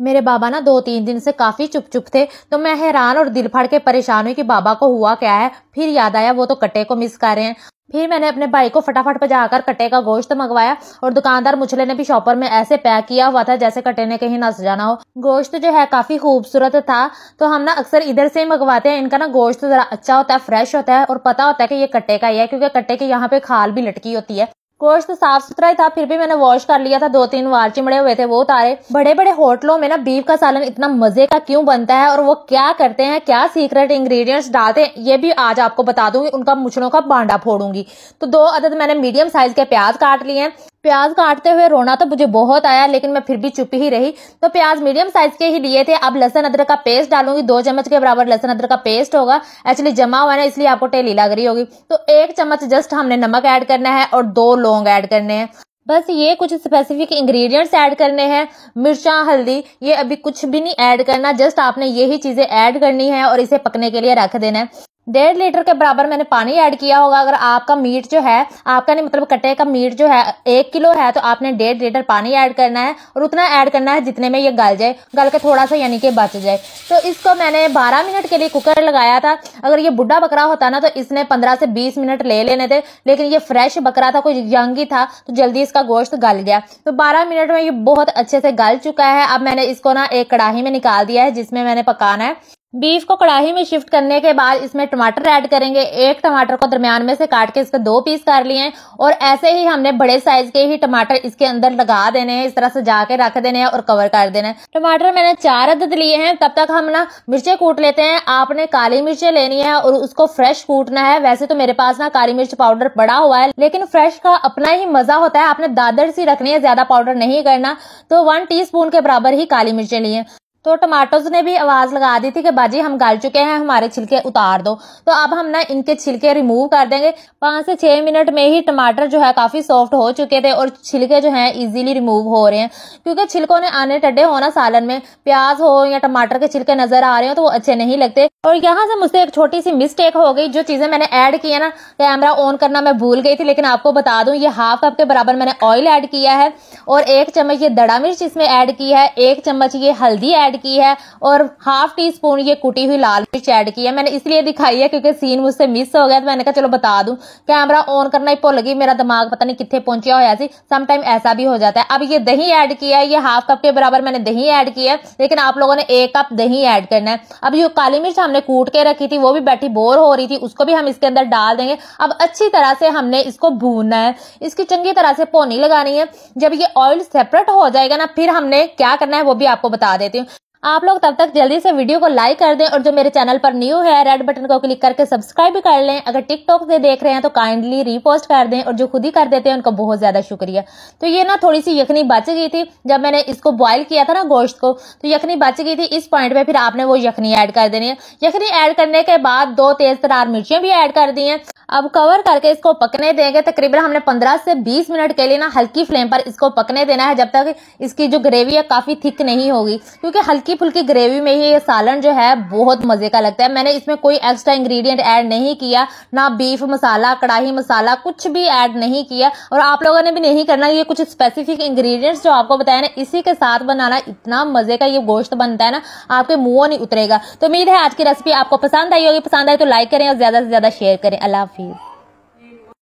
मेरे बाबा ना दो तीन दिन से काफ़ी चुप चुप थे तो मैं हैरान और दिल फाड़ के परेशान हुई कि बाबा को हुआ क्या है। फिर याद आया वो तो कट्टे को मिस कर रहे हैं। फिर मैंने अपने भाई को फटाफट पजाकर कट्टे का गोश्त मंगवाया और दुकानदार मुछले ने भी शॉपर में ऐसे पैक किया हुआ था जैसे कट्टे ने कहीं नस जाना हो। गोश्त जो है काफ़ी खूबसूरत था तो हम ना अक्सर इधर से ही मंगवाते हैं। इनका ना गोश्त जरा अच्छा होता है, फ्रेश होता है और पता होता है कि ये कट्टे का ही है, क्योंकि कट्टे के यहाँ पे खाल भी लटकी होती है। गोश्त साफ़ सुथरा ही था, फिर भी मैंने वॉश कर लिया था दो तीन बार चिमड़े हुए थे वो तारे। बड़े बड़े होटलों में ना बीफ का सालन इतना मज़े का क्यों बनता है और वो क्या करते हैं, क्या सीक्रेट इंग्रेडिएंट्स डालते हैं, ये भी आज आपको बता दूँगी, उनका मुछड़ों का बांडा फोड़ूँगी। तो दो अदद मैंने मीडियम साइज़ के प्याज काट लिए हैं प्याज काटते हुए रोना तो मुझे बहुत आया, लेकिन मैं फिर भी चुप ही रही। तो प्याज मीडियम साइज़ के ही लिए थे। अब लहसन अदरक का पेस्ट डालूँगी। दो चम्मच के बराबर लहसन अदरक का पेस्ट होगा। एक्चुअली जमा हुआ है ना, इसलिए आपको टेली लग रही होगी। तो एक चम्मच जस्ट हमने नमक ऐड करना है और दो लौंग ऐड करने हैं। बस ये कुछ स्पेसिफिक इंग्रेडिएंट्स ऐड करने हैं। मिर्चा, हल्दी, ये अभी कुछ भी नहीं ऐड करना। जस्ट आपने यही चीज़ें ऐड करनी है और इसे पकने के लिए रख देना है। डेढ़ लीटर के बराबर मैंने पानी ऐड किया होगा। अगर आपका मीट जो है, आपका नहीं मतलब कट्टे का मीट जो है, एक किलो है तो आपने डेढ़ लीटर पानी ऐड करना है और उतना ऐड करना है जितने में ये गल जाए, गल के थोड़ा सा यानी कि बच जाए। तो इसको मैंने 12 मिनट के लिए कुकर लगाया था। अगर ये बुढ़ा बकरा होता ना तो इसने 15 से 20 मिनट ले लेने थे, लेकिन ये फ्रेश बकरा था, कोई यंग ही था तो जल्दी इसका गोश्त गल गया। तो बारह मिनट में ये बहुत अच्छे से गल चुका है। अब मैंने इसको ना एक कड़ाही में निकाल दिया है, जिसमें मैंने पकाना है। बीफ को कढ़ाई में शिफ्ट करने के बाद इसमें टमाटर ऐड करेंगे। एक टमाटर को दरमियान में से काट के इसके दो पीस कर लिए हैं और ऐसे ही हमने बड़े साइज़ के ही टमाटर इसके अंदर लगा देने हैं, इस तरह से जाके रख देने हैं और कवर कर देना है। टमाटर मैंने चार अदद लिए हैं, तब तक हम ना मिर्चें कूट लेते हैं। आपने काली मिर्चें लेनी है और उसको फ्रेश कूटना है। वैसे तो मेरे पास ना काली मिर्च पाउडर पड़ा हुआ है, लेकिन फ्रेश का अपना ही मज़ा होता है। आपने दादर सी रखनी है, ज़्यादा पाउडर नहीं करना। तो वन टी के बराबर ही काली मिर्चें लिए तो टमाटोज ने भी आवाज़ लगा दी थी कि बाजी, हम गल चुके हैं, हमारे छिलके उतार दो। तो अब हम ना इनके छिलके रिमूव कर देंगे। पाँच से छह मिनट में ही टमाटर जो है काफ़ी सॉफ्ट हो चुके थे और छिलके जो है इजीली रिमूव हो रहे हैं। क्योंकि छिलकों ने आने टड्डे होना सालन में, प्याज हो या टमाटर के छिलके नज़र आ रहे हो तो वो अच्छे नहीं लगते। और यहाँ से मुझसे एक छोटी सी मिस्टेक हो गई, जो चीज़ें मैंने ऐड की है ना कैमरा ऑन करना मैं भूल गई थी, लेकिन आपको बता दूँ, ये हाफ़ कप के बराबर मैंने ऑयल ऐड किया है। और एक चम्मच ये दड़ा मिर्च इसमें ऐड की है, एक चम्मच ये हल्दी ऐड की है और हाफ़ टी स्पून ये कुटी हुई लाल मिर्च ऐड की है। मैंने इसलिए दिखाई है क्योंकि सीन मुझसे मिस हो गया तो मैंने कहा चलो बता दूँ। कैमरा ऑन करना ही भुल गई, मेरा दिमाग पता नहीं कितने पहुँचा हुआ सी। समटाइम ऐसा भी हो जाता है। अब ये दही ऐड किया है, ये हाफ़ कप के बराबर मैंने दही ऐड किया है, लेकिन आप लोगों ने एक कप दही ऐड करना है। अब ये काली मिर्च हमने कूट के रखी थी, वो भी बैठी बोर हो रही थी, उसको भी हम इसके अंदर डाल देंगे। अब अच्छी तरह से हमने इसको भूनना है। इसकी चंगी तरह से पोनी लगानी है। जब ये ऑयल सेपरेट हो जाएगा ना, फिर हमने क्या करना है वो भी आपको बता देती हूँ। आप लोग तब तक जल्दी से वीडियो को लाइक कर दें और जो मेरे चैनल पर न्यू है रेड बटन को क्लिक करके सब्सक्राइब भी कर लें। अगर टिकटॉक से देख रहे हैं तो काइंडली रीपोस्ट कर दें और जो खुद ही कर देते हैं, उनका बहुत ज़्यादा शुक्रिया। तो ये ना थोड़ी सी यखनी बच गई थी जब मैंने इसको बॉयल किया था ना गोश्त को तो यखनी बच गई थी इस पॉइंट पे, फिर आपने वो यखनी ऐड कर देनी है। यखनी ऐड करने के बाद दो तेज तरार मिर्चियाँ भी ऐड कर दी है। अब कवर करके इसको पकने देंगे, तकरीबन हमने 15 से 20 मिनट के लिए ना हल्की फ्लेम पर इसको पकने देना है, जब तक इसकी जो ग्रेवी है काफ़ी थिक नहीं होगी, क्योंकि हल्की फुल्की ग्रेवी में ही ये सालन जो है बहुत मज़े का लगता है। मैंने इसमें कोई एक्स्ट्रा इंग्रेडिएंट ऐड नहीं किया, ना बीफ मसाला कड़ाही मसाला, कुछ भी ऐड नहीं किया। और आप लोगों ने भी नहीं करना, ये कुछ स्पेसिफिक इंग्रेडिएंट्स जो आपको बताया ना, इसी के साथ बनाना इतना मज़े का ये गोश्त बनता है ना, आपके मुँह नहीं उतरेगा। तो उम्मीद है आज की रेसिपी आपको पसंद आई होगी, पसंद आई तो लाइक करें और ज़्यादा से ज़्यादा शेयर करें। अल्लाह हाफिज।